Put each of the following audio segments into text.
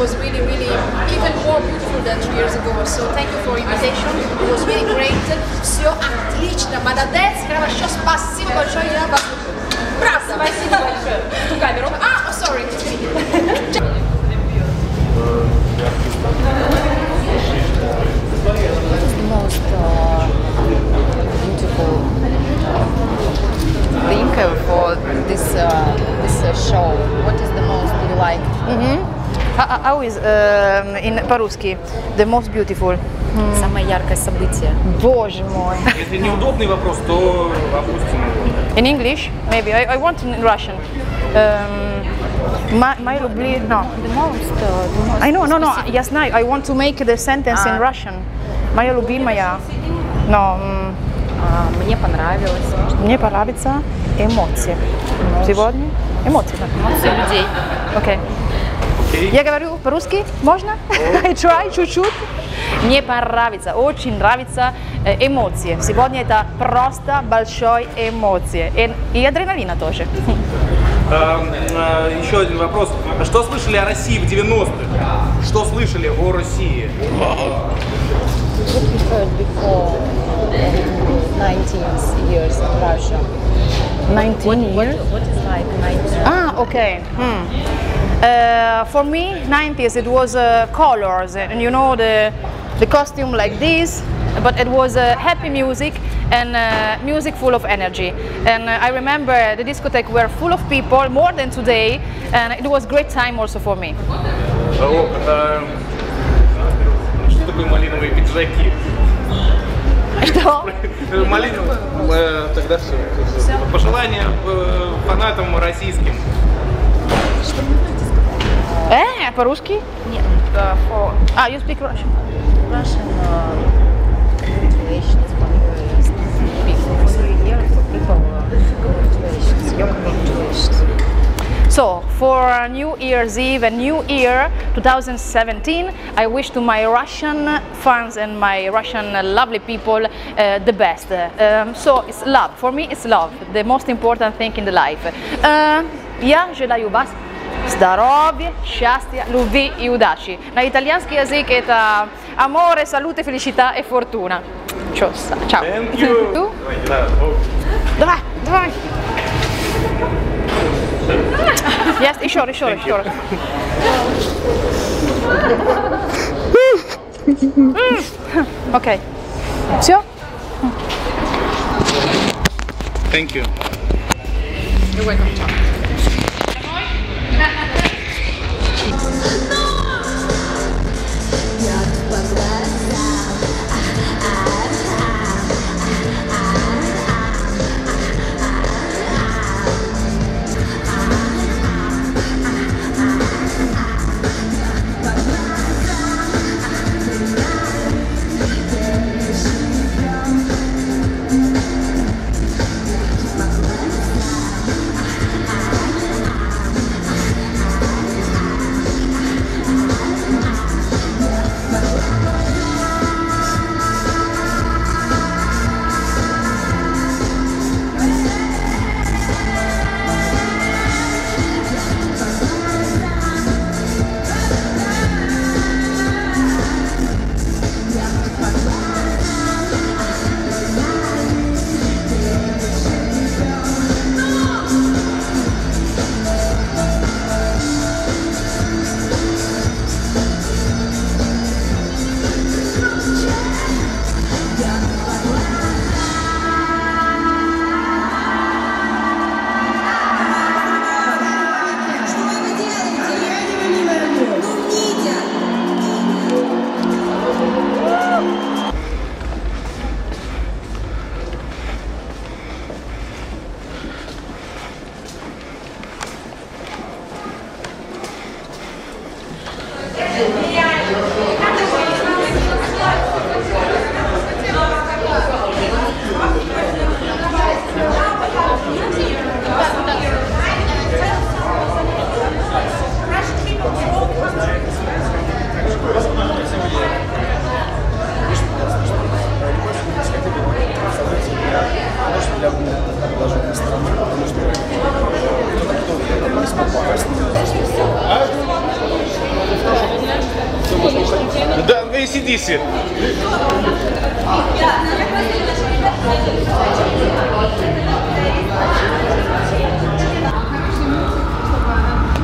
was really really even more beautiful than two years ago. So thank you for invitation. It was really great. Все отлично. Молодец. Хорошо. Спасибо большое. Я вас Правда. Спасибо большое. В ту камеру. А, oh, sorry. извини. the most uh, beautiful thing uh, for this uh, this uh, show? What is the most you like? А- а- How is um, in по-русски? The most beautiful. Самое яркое событие. Боже мой. Если неудобный вопрос, то опустим его. In English, maybe. I, I want in Russian. Um, my, my любли... No. The most, uh, the most I know, no, no, specific- я знаю. I want to make the sentence in А. Russian. Моя любимая. Но м, А, мне понравилось. Может, мне понравятся эмоции. Сегодня эмоции, да. эмоции людей. Окей. Я говорю по-русски, можно? I try чуть-чуть. Мне понравится, очень нравятся э, эмоции. Сегодня это просто большой эмоции. И, и адреналина тоже. Эм, э, Еще один вопрос. Что слышали о России в 90-х? Что слышали о России? What we heard before uh, 19 years in Russia? 19 What, years? what is like 19? Ah, okay. Hmm. Uh, for me, 90s it was uh, colors, and you know the the costume like this, but it was uh, happy music and uh, music full of energy. And uh, I remember the discotheque were full of people, more than today, and it was great time also for me. О, э, Что такое малиновые пиджаки? Что? Э, Малиновые. э, Тогда все. Пожелания э, фанатам российским. Э, по-русски? Нет, uh, for Ah, you speak Russian. Russian uh, congratulations for your people, for your year, for people, uh, congratulations, your congratulations. So, for New Year's Eve and New Year 2017, I wish to my Russian fans and my Russian uh, lovely people uh, the best. Um, so it's love. For me, it's love. The most important thing in the life. Uh, я желаю вас Здоровье, счастья, любви и удачи. На итальянский язык это amore, salute, felicità e fortuna. Ciao. Thank you. Tu? Давай, давай. Yes, еще, еще, еще раз. Окей. Все? Thank you. You're welcome. No! 50.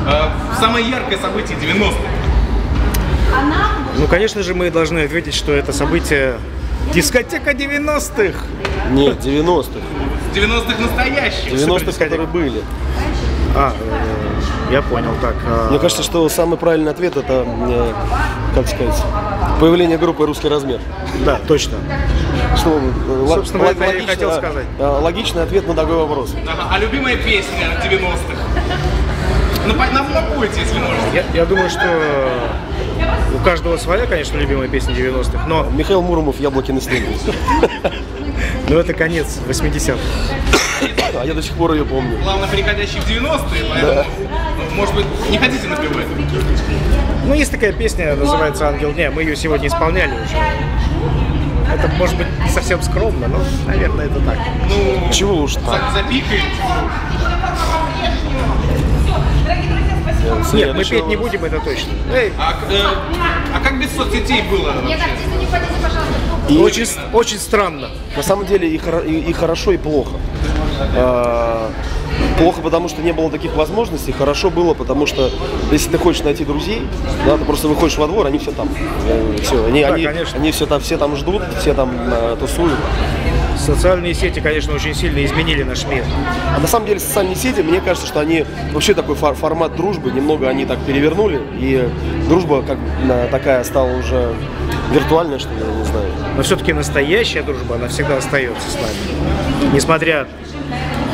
Э, самое яркое событие 90-х. Ну, конечно же, мы должны ответить, что это событие дискотека 90-х. Нет, 90-х. 90-х настоящих. 90-х, которые были. А, э, я понял, так. А Мне кажется, что самый правильный ответ это, э, как сказать, появление группы «Русский размер». Да, точно. Что, э, Собственно, л- это я и логично- хотел сказать. э, Логичный ответ на такой вопрос. Ага, А любимая песня 90-х? Напа- Напойте, если можно. Я, я думаю, что у каждого своя, конечно, любимая песня 90-х, но Михаил Муромов «Яблоки на снегу». ну, это конец 80-х. А я до сих пор ее помню. Главное, переходящий в 90-е, поэтому, ну, может быть, не хотите напевать? Ну, есть такая песня, называется «Ангел дня», мы ее сегодня исполняли уже. Это может быть не совсем скромно, но, наверное, это так. Ну, Чего уж так. за-. Нет, мы петь не будем, это точно. Эй, А, э, а как без соцсетей было вообще? И очень, очень странно. на самом деле и, хоро- и- и хорошо, и плохо. А, Плохо, потому что не было таких возможностей. Хорошо было, потому что если ты хочешь найти друзей, да, ты просто выходишь во двор, они все там. все, они, Да, они, конечно. они все там, все там ждут, все там э, тусуют. Социальные сети, конечно, очень сильно изменили наш мир. А на самом деле социальные сети, мне кажется, что они вообще такой фор- формат дружбы немного они так перевернули, и дружба как э, такая стала уже виртуальная, что ли, я не знаю. Но все-таки настоящая дружба, она всегда остается с нами. Несмотря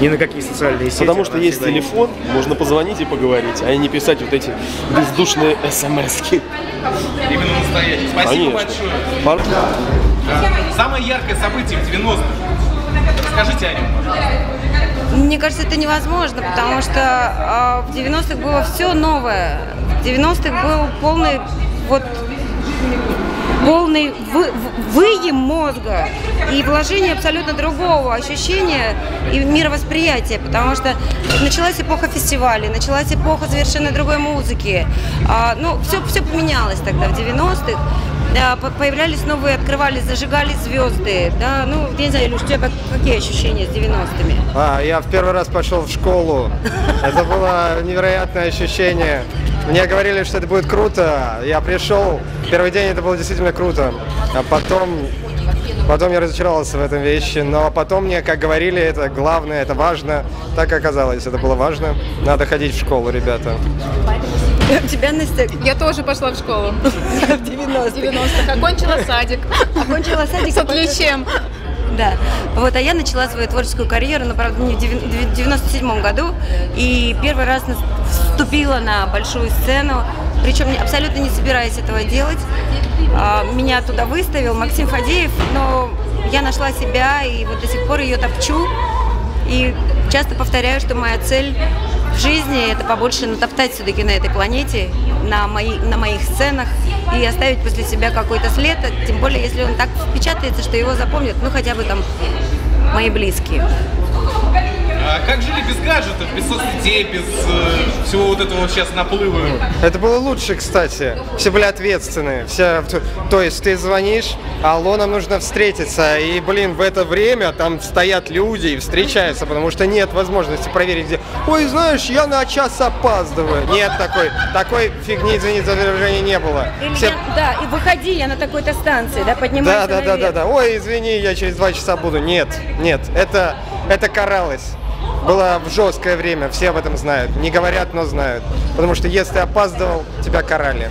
ни на какие социальные сети. Потому что есть телефон, можно позвонить и поговорить, а не писать вот эти бездушные смс-ки. Именно настоящий. Спасибо Конечно. большое. Пар- А, Самое яркое событие в 90-х. Расскажите о нем. Мне кажется, это невозможно, потому что а, в 90-х было все новое. В 90-х был полный вот полный вы- выем мозга и вложение абсолютно другого ощущения и мировосприятия, потому что началась эпоха фестивалей, началась эпоха совершенно другой музыки. А, ну, все, все поменялось тогда, в 90-х. Да, по- появлялись новые, открывались, зажигались звезды. Да, ну, я не знаю, Илюш, у тебя как- какие ощущения с 90-ми? А, я в первый раз пошел в школу. Это было невероятное ощущение. Мне говорили, что это будет круто. Я пришел, первый день это было действительно круто. А потом, потом я разочаровался в этом вещи. Но потом мне, как говорили, это главное, это важно. Так и оказалось, это было важно. Надо ходить в школу, ребята. У тебя, Настя, Я тоже пошла в школу. в 90-х. 90-х. Окончила садик. Окончила садик. С отличием. Да. Вот, а я начала свою творческую карьеру, ну, правда, не в девя- в 97 году, и первый раз вступила на большую сцену, причем абсолютно не собираясь этого делать. А, Меня туда выставил Максим Фадеев, но я нашла себя, и вот до сих пор ее топчу. И часто повторяю, что моя цель в жизни это побольше натоптать все-таки на этой планете, на, мои, на моих сценах и оставить после себя какой-то след, а тем более, если он так впечатается, что его запомнят, ну, хотя бы там мои близкие. А как жили без гаджетов, без соцсетей, без э, всего вот этого сейчас наплыва? Это было лучше, кстати. Все были ответственные. Все, то, есть ты звонишь, алло, нам нужно встретиться. И, блин, в это время там стоят люди и встречаются, потому что нет возможности проверить, где... Ой, знаешь, я на час опаздываю. Нет такой, такой фигни, извините за выражение, не было. Все- да, и выходи я на такой-то станции, да, Да, да, да, да, да. Ой, извини, я через два часа буду. Нет, нет, это, это каралось. Было в жесткое время, все об этом знают. Не говорят, но знают. Потому что если опаздывал, тебя карали.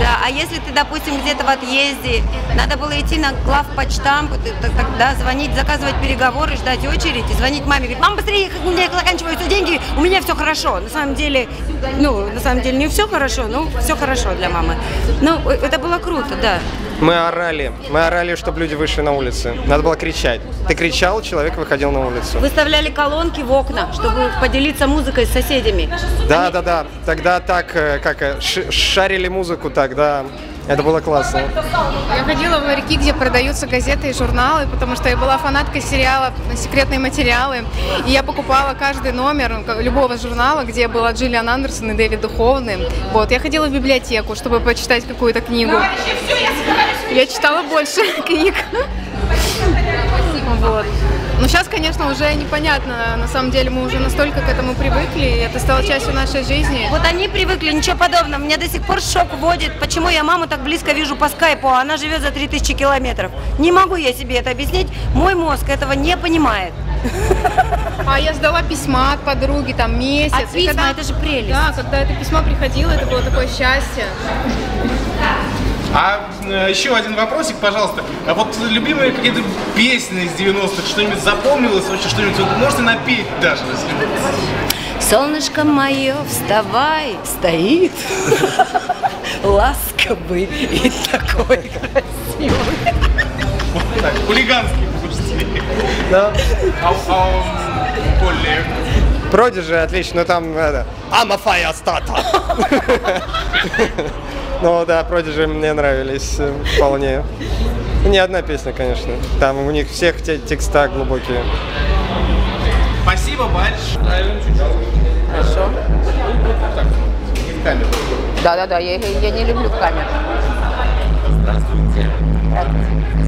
Да, а если ты, допустим, где-то в отъезде, надо было идти на главпочтамп, тогда звонить, заказывать переговоры, ждать очередь и звонить маме, говорить, мам, быстрее, у меня заканчиваются деньги, у меня все хорошо. На самом деле, ну, на самом деле не все хорошо, но все хорошо для мамы. Ну, э, это было круто, да. Мы орали. Мы орали, чтобы люди вышли на улицы. Надо было кричать. Ты кричал, человек выходил на улицу. Выставляли колонки в окна, чтобы поделиться музыкой с соседями. Да, да, да. Тогда так, э, как э, шарили музыку тогда. Это было классно. Я ходила в ларьки, где продаются газеты и журналы, потому что я была фанаткой сериала «Секретные материалы». И я покупала каждый номер ну, любого журнала, где была Джиллиан Андерсон и Дэвид Духовный. Вот. Я ходила в библиотеку, чтобы почитать какую-то книгу. Я читала больше книг. Вот. Но сейчас, конечно, уже непонятно. На самом деле мы уже настолько к этому привыкли, и это стало частью нашей жизни. Вот они привыкли, ничего подобного. Меня до сих пор шок вводит, почему я маму так близко вижу по скайпу, а она живет за 3000 километров. Не могу я себе это объяснить, мой мозг этого не понимает. А я сдала письма от подруги там месяц. И письма, это же прелесть. Да, когда это письмо приходило, это было такое счастье. А э, еще один вопросик, пожалуйста. А вот любимые какие-то песни из 90-х, что-нибудь запомнилось, вообще что-нибудь, вот можете напеть даже, если Солнышко мое, вставай, стоит ласковый и такой красивый. так, хулиганские пусть. Да. А, а м, Полли, Продиджи отлично, но там это, I'm a fire starter. Ну да, Продиджи мне нравились э, вполне. Не одна песня, конечно. Там у них всех те- текста глубокие. спасибо большое. Хорошо. Так, в камеру. Да, да, да, я, я не люблю камеру.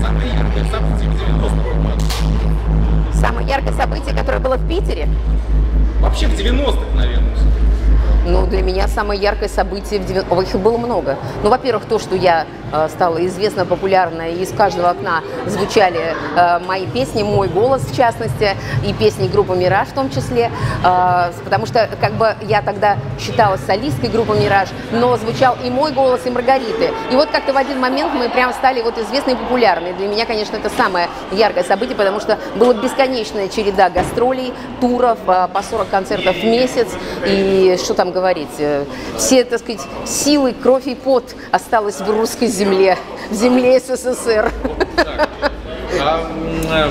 Самое яркое событие в 90-х. Самое яркое событие, которое было в Питере, Вообще в 90-х, наверное. Ну, для меня самое яркое событие в 90 Ой, Их было много. Ну, во-первых, то, что я э, стала известна, популярна, и из каждого окна звучали э, мои песни, мой голос, в частности, и песни группы «Мираж» в том числе, Э, потому что, как бы, я тогда считалась солисткой группы «Мираж», но звучал и мой голос, и Маргариты. И вот как-то в один момент мы прям стали вот известны и популярны. Для меня, конечно, это самое яркое событие, потому что была бесконечная череда гастролей, туров, э, по 40 концертов в месяц, и что там говорить, э, все, так сказать, силы, кровь и пот осталось в русской земле, в земле СССР. Э,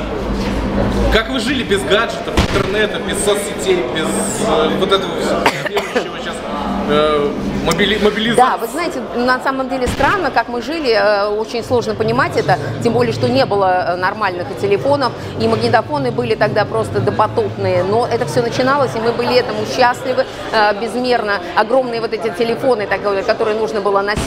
Как вы жили без гаджетов, интернета, без соцсетей, без э, вот этого всего сейчас мобили, мобилизации? Да, вы знаете, на самом деле странно, как мы жили, э, очень сложно понимать это, тем более, что не было э, нормальных и телефонов, и магнитофоны были тогда просто допотопные, но это все начиналось, и мы были этому счастливы э, безмерно. Огромные вот эти телефоны, которые нужно было носить,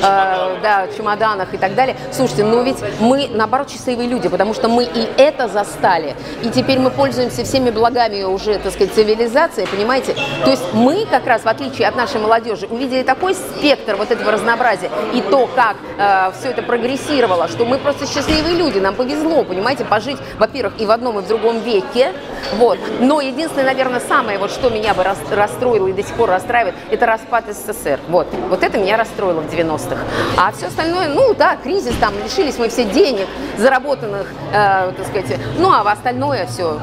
да, в чемоданах и так далее. Слушайте, но ведь мы, наоборот, счастливые люди, потому что мы и это застали, и теперь мы пользуемся всеми благами уже, так сказать, цивилизации, понимаете? То есть мы как раз, в отличие от нашей молодежи, увидели такой спектр вот этого разнообразия и то, как э, все это прогрессировало, что мы просто счастливые люди, нам повезло, понимаете, пожить, во-первых, и в одном, и в другом веке, вот. Но единственное, наверное, самое, вот что меня бы рас- расстроило и до сих пор расстраивает, это распад СССР, вот. Вот это меня расстроило в 90-х. А все остальное, ну да, кризис, там, лишились мы все денег, заработанных, э, так сказать, ну а остальное все,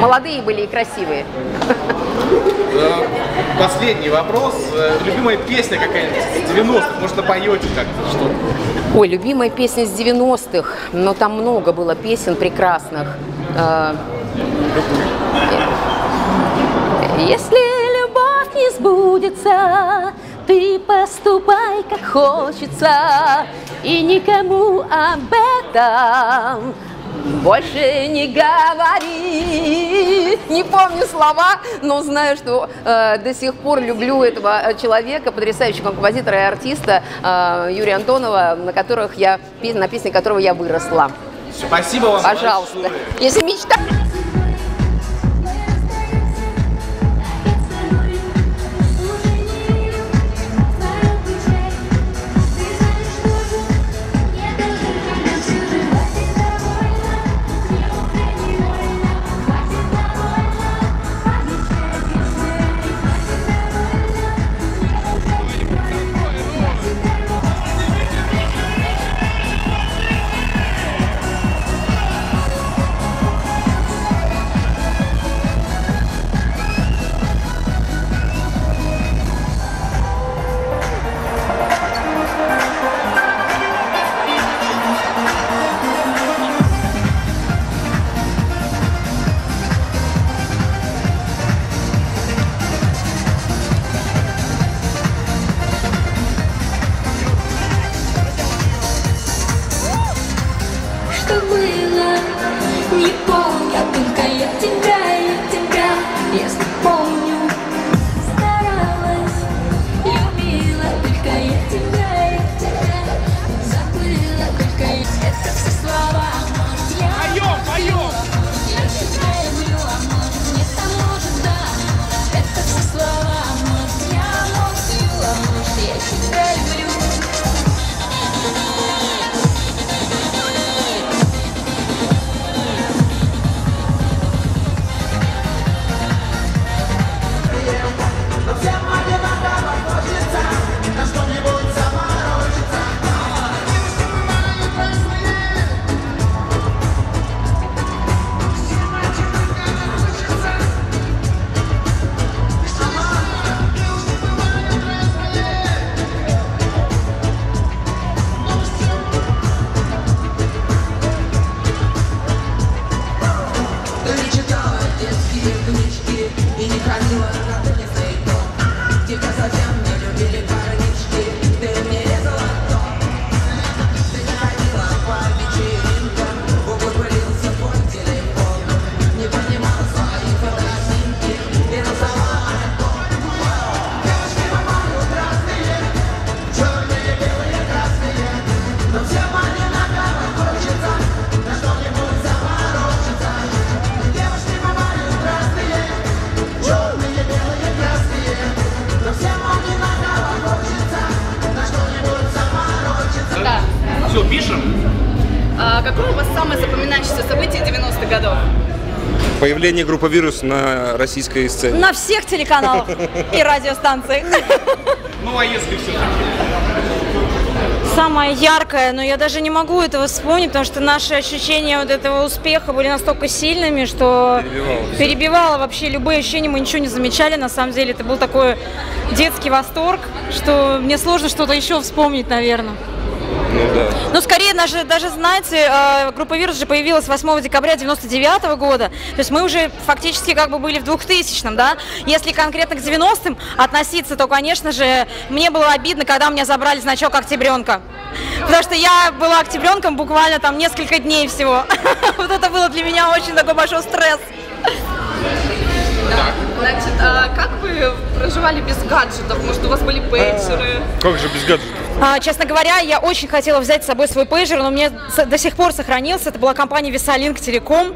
молодые были и красивые. Э, Последний вопрос. Э, Любимая песня какая-нибудь из 90-х? Может, напоете как-то что-то? Ой, любимая песня с 90-х, но там много было песен прекрасных. Э, Если любовь не сбудется, ты поступай как хочется, и никому об этом больше не говори. Не помню слова, но знаю, что э, до сих пор люблю этого э, человека, потрясающего композитора и артиста э, Юрия Антонова, на которых я на песне которого я выросла. Спасибо вам Пожалуйста. большое. Если мечта. А какое у вас самое запоминающееся событие 90-х годов? Появление группы «Вирус» на российской сцене. На всех телеканалах и радиостанциях. Ну, а если все-таки? Самое яркое, но я даже не могу этого вспомнить, потому что наши ощущения вот этого успеха были настолько сильными, что Перебивало перебивало вообще любые ощущения, мы ничего не замечали, на самом деле это был такой детский восторг, что мне сложно что-то еще вспомнить, наверное. Ну да. Ну, скорее, даже, даже знаете, э, группа «Вирус» же появилась 8 декабря 99 года. То есть мы уже фактически как бы были в 2000-м, да? Если конкретно к 90-м относиться, то, конечно же, мне было обидно, когда у меня забрали значок «Октябренка». Потому что я была октябренком буквально там несколько дней всего. Вот это было для меня очень такой большой стресс. Значит, а как вы проживали без гаджетов? Может, у вас были пейджеры? Как же без гаджетов? А, честно говоря, я очень хотела взять с собой свой пейджер, но у меня до сих пор сохранился. Это была компания Вессолинк Телеком.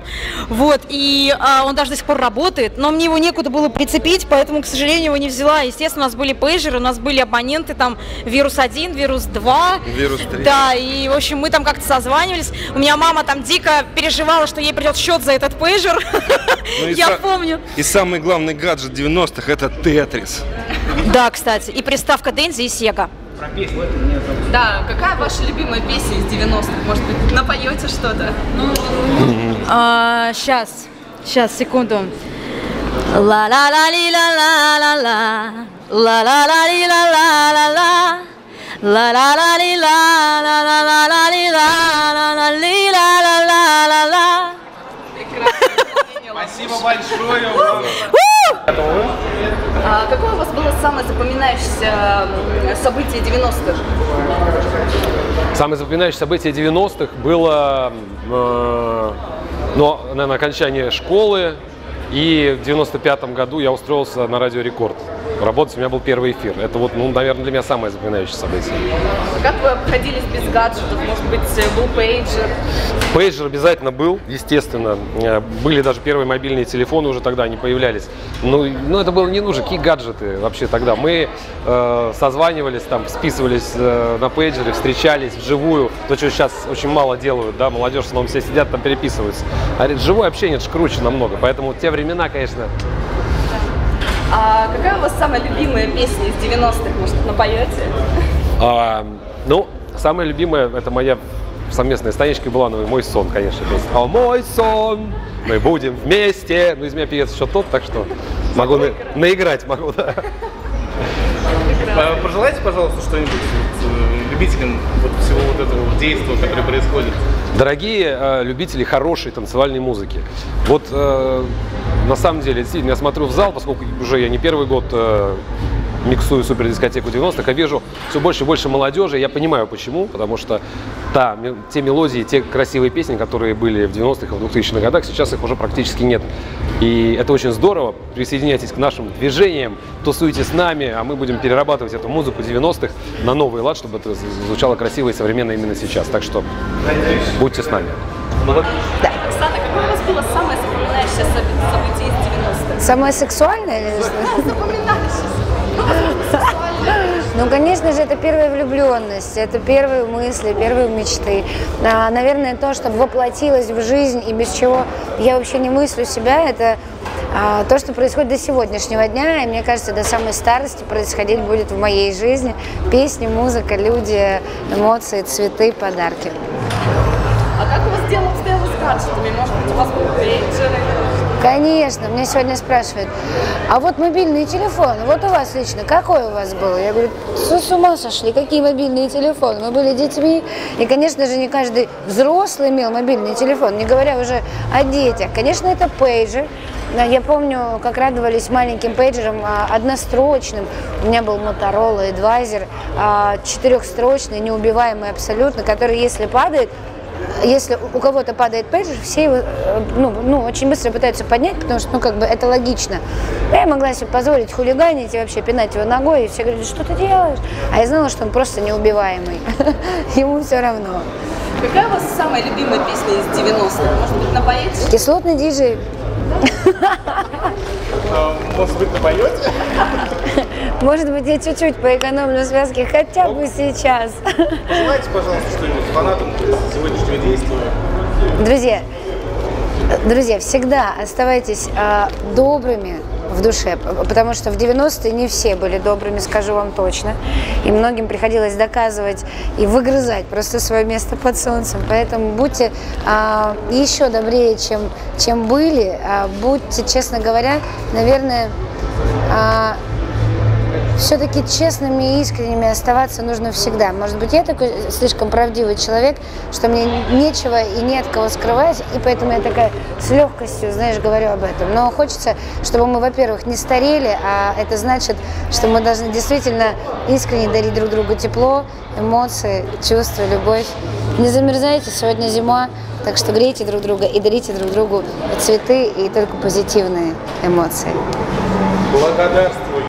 Вот, и а, он даже до сих пор работает, но мне его некуда было прицепить, поэтому, к сожалению, его не взяла. Естественно, у нас были пейджеры, у нас были абоненты, там, вирус 1, вирус 2. Вирус 3. Да, и, в общем, мы там как-то созванивались. У меня мама там дико переживала, что ей придет счет за этот пейджер. Ну Я са- помню. И самый главный гаджет 90-х это Тетрис. Да, кстати, и приставка Дензи и Сега. Да, какая ваша любимая песня из 90-х? Может быть, напоете что-то? А, сейчас, сейчас, секунду. ла ла ла ли ла ла ла ла ла ла ла ли ла ла ла ла ла ла ла ли ла ла ла ла ла ли ла ла ла ли ла ла ла ла ла Спасибо большое вам. А какое у вас было самое запоминающееся событие 90-х? Самое запоминающее событие 90-х было, э, ну, наверное, окончание школы. И в 95-м году я устроился на Радио Рекорд. Работать у меня был первый эфир. Это вот, ну, наверное, для меня самое запоминающее событие. Как вы обходились без гаджетов? Может быть, был пейджер? Пейджер обязательно был, естественно. Э, Были даже первые мобильные телефоны уже тогда, они появлялись. Ну, ну это было не нужно, какие гаджеты вообще тогда. Мы э, созванивались, там, списывались э, на пейджере, встречались вживую. То, что сейчас очень мало делают, да, молодежь в основном все сидят, там переписываются. А живое общение, это же круче намного. Поэтому те времена, конечно, А какая у вас самая любимая песня из 90-х? Может, напоете? А, ну, самая любимая, это моя совместная с Танечкой Булановой «Мой сон», конечно, песня. О, мой сон, мы будем вместе. Ну, из меня певец еще тот, так что могу на- наиграть, могу, да. А, Пожелайте, пожалуйста, что-нибудь любителям вот всего вот этого действия, которое происходит. Дорогие э, любители хорошей танцевальной музыки, вот э, на самом деле, действительно, я смотрю в зал, поскольку уже я не первый год э, миксую супердискотеку 90-х, я вижу все больше и больше молодежи. Я понимаю почему, потому что та, те мелодии, те красивые песни, которые были в 90-х и в 2000-х годах, сейчас их уже практически нет. И это очень здорово. Присоединяйтесь к нашим движениям, тусуйте с нами, а мы будем перерабатывать эту музыку 90-х на новый лад, чтобы это звучало красиво и современно именно сейчас. Так что будьте с нами. Оксана, какое у вас было самое Самое сексуальное? Ну, конечно же, это первая влюбленность, это первые мысли, первые мечты. А, наверное, то, что воплотилось в жизнь и без чего я вообще не мыслю себя, это а, то, что происходит до сегодняшнего дня, и мне кажется, до самой старости происходить будет в моей жизни. Песни, музыка, люди, эмоции, цветы, подарки. А как у вас дело обстояло с гаджетами? Может быть, у вас был пейджер? Конечно, меня сегодня спрашивают, а вот мобильный телефон, вот у вас лично, какой у вас был? Я говорю, с, ума сошли, какие мобильные телефоны? Мы были детьми, и, конечно же, не каждый взрослый имел мобильный телефон, не говоря уже о детях. Конечно, это пейджер. Я помню, как радовались маленьким пейджером а, однострочным. У меня был Motorola Advisor, а, четырехстрочный, неубиваемый абсолютно, который, если падает, если у кого-то падает пейджер, все его э, ну, ну, очень быстро пытаются поднять, потому что ну, как бы это логично. Я могла себе позволить хулиганить и вообще пинать его ногой, и все говорили, что ты делаешь? А я знала, что он просто неубиваемый. Ему все равно. Какая у вас самая любимая песня из 90-х? Может быть, напоете? Кислотный диджей. Может быть, напоете? Может быть, я чуть-чуть поэкономлю связки хотя бы сейчас. Пожелайте, пожалуйста, что-нибудь фанатам сегодняшнего действия. Друзья, друзья, всегда оставайтесь а, добрыми в душе, потому что в 90-е не все были добрыми, скажу вам точно. И многим приходилось доказывать и выгрызать просто свое место под солнцем. Поэтому будьте а, еще добрее, чем, чем были. А, будьте, честно говоря, наверное, а, все-таки честными и искренними оставаться нужно всегда. Может быть, я такой слишком правдивый человек, что мне нечего и не от кого скрывать, и поэтому я такая с легкостью, знаешь, говорю об этом. Но хочется, чтобы мы, во-первых, не старели, а это значит, что мы должны действительно искренне дарить друг другу тепло, эмоции, чувства, любовь. Не замерзайте, сегодня зима, так что грейте друг друга и дарите друг другу цветы и только позитивные эмоции. Благодарствуй.